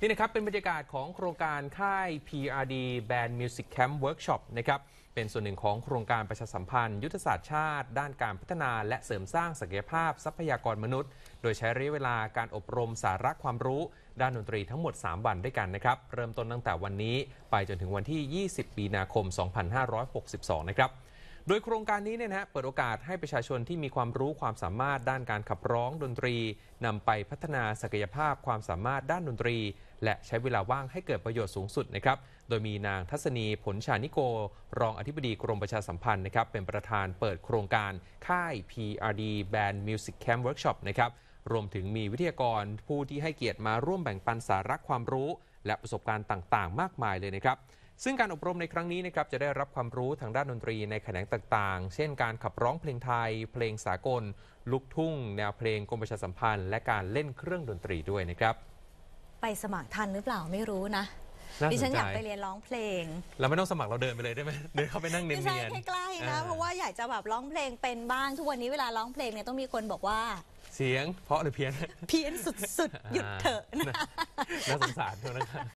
นี่นะครับเป็นบรรยากาศของโครงการค่าย PRD Band Music Camp Workshop นะครับเป็นส่วนหนึ่งของโครงการประชาสัมพันธ์ ยุทธศาสตร์ชาติ ด้านการพัฒนา และเสริมสร้างศักยภาพทรัพยากรมนุษย์ โดยใช้ระยะเวลาการอบรมสาระความรู้ ด้านดนตรีทั้งหมด 3 วันด้วยกันนะครับเริ่มต้นตั้งแต่วันนี้ ไปจนถึงวันที่ 20 มีนาคม 2562 นะครับ โดยโครงการนี้เนี่ยนะฮะเปิดโอกาสให้ประชาชนที่มีความรู้ความสามารถด้านการขับร้องดนตรีนำไปพัฒนาศักยภาพความสามารถด้านดนตรี และใช้เวลาว่างให้เกิดประโยชน์สูงสุดนะครับโดยมีนางทัศนีผลชานิโก รองอธิบดีกรมประชาสัมพันธ์นะครับเป็นประธานเปิดโครงการค่าย PRD Band Music Camp Workshop นะครับรวมถึงมีวิทยากรผู้ที่ให้เกียรติมาร่วมแบ่งปันสาระความรู้ และประสบการณ์ต่างๆ มากมายเลยนะครับ ซึ่งการอบรมในครั้งนี้นะครับจะได้รับความรู้ทางด้านดนตรีในแขนงต่างๆ เช่นการขับร้องเพลงไทย เพลงสากล ลูกทุ่ง แนวเพลงกรมประชาสัมพันธ์ และการเล่นเครื่องดนตรีด้วยนะครับ ไปสมัครทันหรือเปล่าไม่รู้นะน่าดิสฉันนใจอยากไปเรียนร้องเพลง เราไม่ต้องสมัครเราเดินไปเลยได้ไหมเดินเข้าไปนั่งเนีไม่ใช่ยนใกล้ๆนะอ่าเพราะว่าอยากจะแบบร้องเพลงเป็นบ้างทุกวันนี้เวลาร้องเพลงเนี่ยต้องมีคนบอกว่าๆเสียงเพราะหรือเพี้ยน เพี้ยนสุดๆ หยุดเถอะนะน่าสงสารเขานะครับ